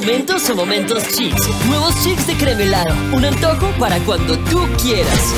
momentos o momentos chics. Nuevos chics de cremelado. Un antojo para cuando tú quieras.